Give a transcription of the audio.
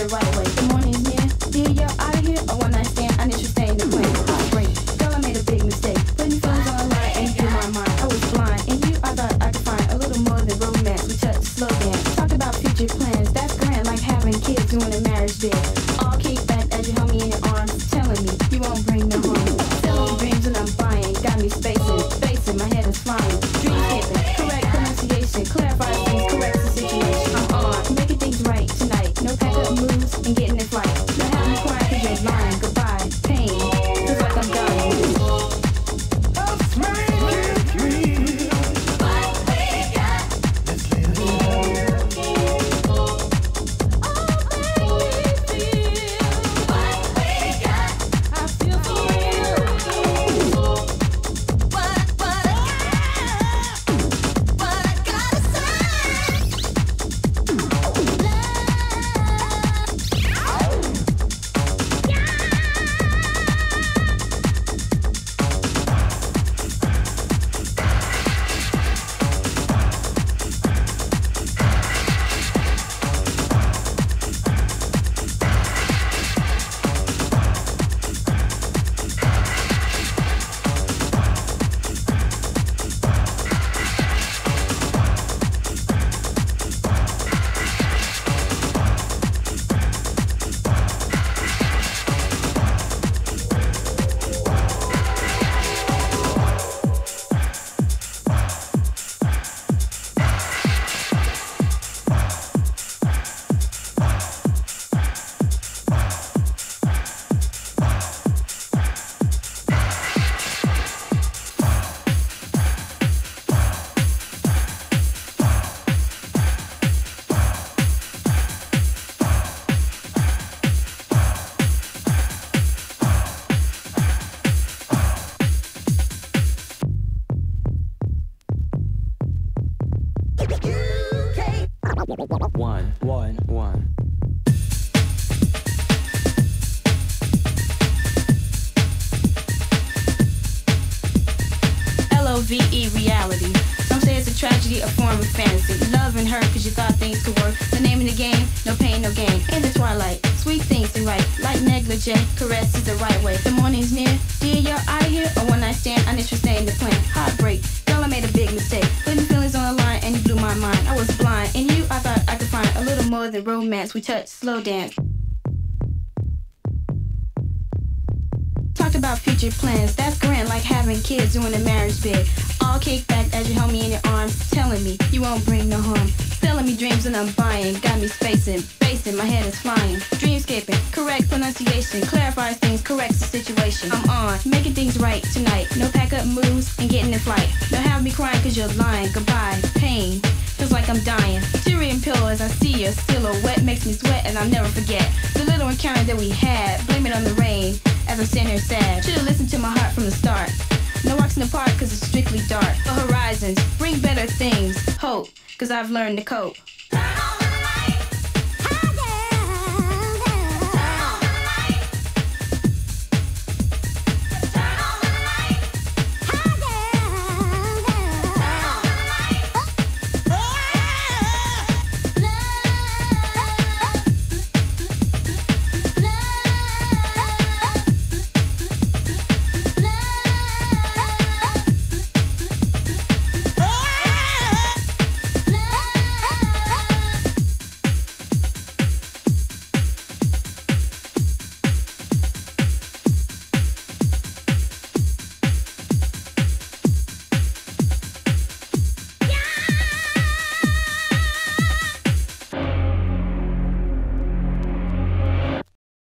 the right way. One, one, one. L-O-V-E reality. Some say it's a tragedy, a form of fantasy. Loving her cause you thought things could work. The name of the game, no pain, no gain. In the twilight, sweet things are right. Like negligee, caress is the right way. The morning's near, dear, you're out of here. A one night stand, I need you stay in the plan. Heartbreak, more than romance. We touch slow dance. Talked about future plans, that's grand like having kids doing a marriage bed. All kicked back as you held me in your arms, telling me you won't bring no harm. Selling me dreams that I'm buying, got me spacing, basing, my head is flying. Dreamscaping, correct pronunciation, clarifies things, corrects the situation. I'm on, making things right tonight. No pack up moves and getting in flight. Don't have me crying cause you're lying, goodbye, pain. Feels like I'm dying. As I see your silhouette makes me sweat and I'll never forget the little encounter that we had. Blame it on the rain as I'm standing here sad. Should've listened to my heart from the start. No walks in the park cause it's strictly dark. The horizons bring better things. Hope cause I've learned to cope.